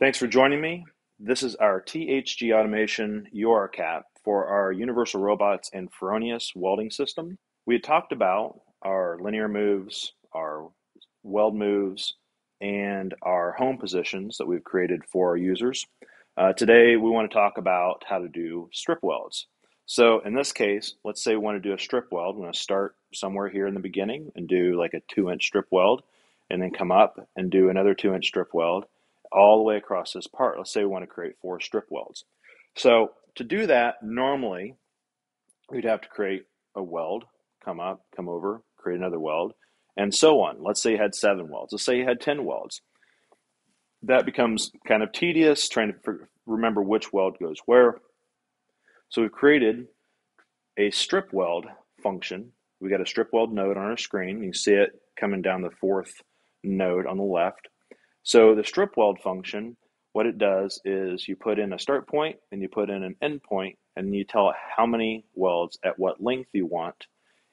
Thanks for joining me. This is our THG Automation URCAP for our Universal Robots and Fronius welding system. We had talked about our linear moves, our weld moves, and our home positions that we've created for our users. Uh, today, we want to talk about how to do strip welds. So in this case, let's say we want to do a strip weld. We're going to start somewhere here in the beginning and do like a two inch strip weld, and then come up and do another two inch strip weld all the way across this part. Let's say we want to create four strip welds. So to do that, normally we'd have to create a weld, come up, come over, create another weld, and so on. Let's say you had seven welds. Let's say you had 10 welds. That becomes kind of tedious trying to remember which weld goes where. So we've created a strip weld function. We got a strip weld node on our screen. You see it coming down the fourth node on the left. So the strip weld function, what it does is you put in a start point and you put in an end point and you tell it how many welds at what length you want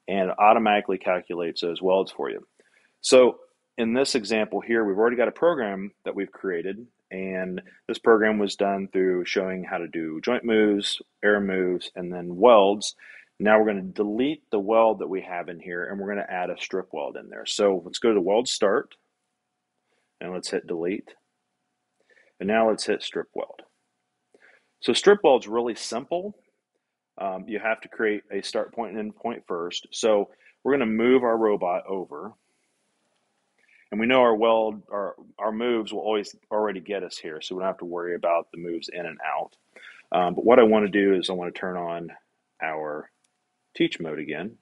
and it automatically calculates those welds for you. So in this example here, we've already got a program that we've created and this program was done through showing how to do joint moves, air moves, and then welds. Now we're going to delete the weld that we have in here and we're going to add a strip weld in there. So let's go to weld start and let's hit delete. And now let's hit strip weld. So strip weld is really simple. Um, you have to create a start point and end point first. So we're going to move our robot over and we know our weld, our, our moves will always already get us here, so we don't have to worry about the moves in and out. Um, but what I want to do is I want to turn on our teach mode again,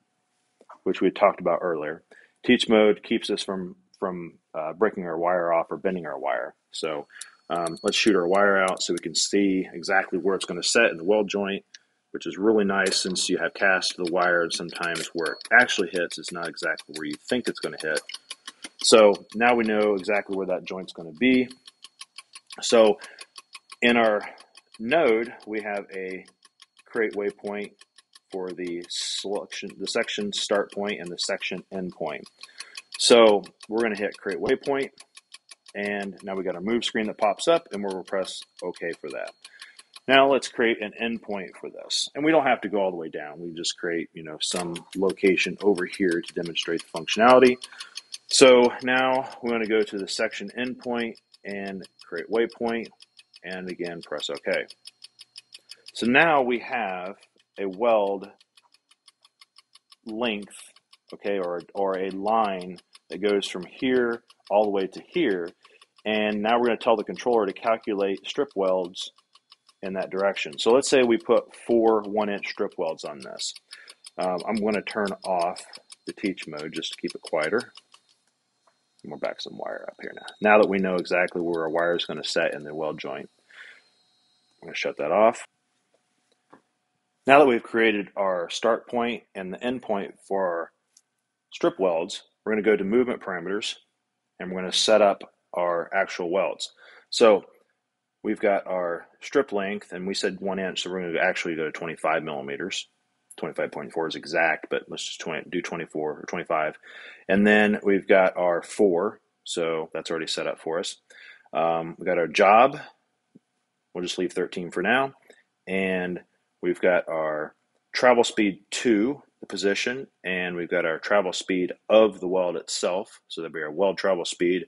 which we talked about earlier. Teach mode keeps us from from uh, breaking our wire off or bending our wire. So um, let's shoot our wire out so we can see exactly where it's going to set in the weld joint, which is really nice since you have cast the wire and sometimes where it actually hits is not exactly where you think it's going to hit. So now we know exactly where that joint's going to be. So in our node, we have a create waypoint for the selection, the section start point and the section end point. So we're going to hit create waypoint and now we got a move screen that pops up and we'll press OK for that. Now let's create an endpoint for this. And we don't have to go all the way down. We just create, you know, some location over here to demonstrate the functionality. So now we want to go to the section endpoint and create waypoint and again press OK. So now we have a weld length, okay, or, or a line that goes from here all the way to here. And now we're going to tell the controller to calculate strip welds in that direction. So let's say we put four one inch strip welds on this. Um, I'm going to turn off the teach mode just to keep it quieter. And we're back some wire up here now. Now that we know exactly where our wire is going to set in the weld joint, I'm going to shut that off. Now that we've created our start point and the end point for our strip welds, we're going to go to movement parameters and we're going to set up our actual welds. So we've got our strip length and we said one inch, so we're going to actually go to 25 millimeters. 25.4 is exact, but let's just 20, do 24 or 25. And then we've got our four, so that's already set up for us. Um, we got our job, we'll just leave 13 for now. And we've got our travel speed to the position, and we've got our travel speed of the weld itself, so that'd be our weld travel speed.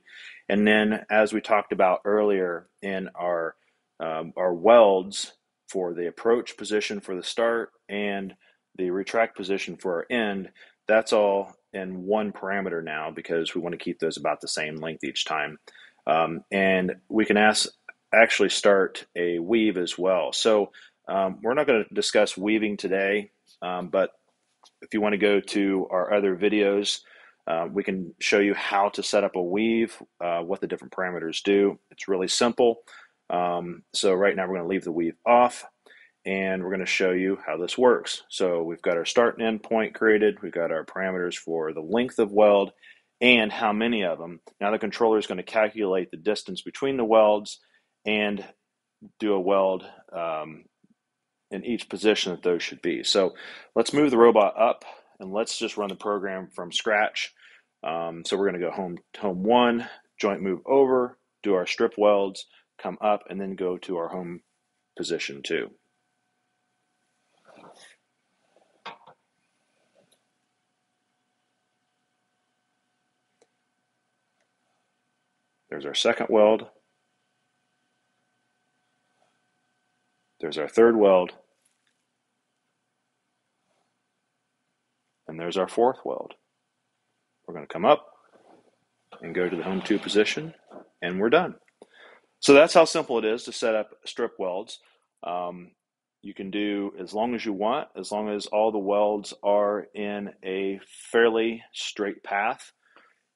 And then, as we talked about earlier in our um, our welds for the approach position for the start and the retract position for our end, that's all in one parameter now because we want to keep those about the same length each time. Um, and we can ask, actually start a weave as well. So um, we're not going to discuss weaving today, um, but if you want to go to our other videos, uh, we can show you how to set up a weave, uh, what the different parameters do. It's really simple. Um, so right now we're going to leave the weave off and we're going to show you how this works. So we've got our start and end point created. We've got our parameters for the length of weld and how many of them. Now the controller is going to calculate the distance between the welds and do a weld um, in each position that those should be. So let's move the robot up and let's just run the program from scratch. Um, so we're going to go home, home one, joint move over, do our strip welds, come up, and then go to our home position two. There's our second weld. There's our third weld. And there's our fourth weld. We're going to come up and go to the home two position, and we're done. So that's how simple it is to set up strip welds. Um, you can do as long as you want, as long as all the welds are in a fairly straight path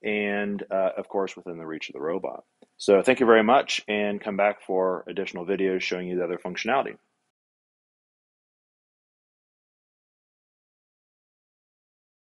and, uh, of course, within the reach of the robot. So thank you very much, and come back for additional videos showing you the other functionality.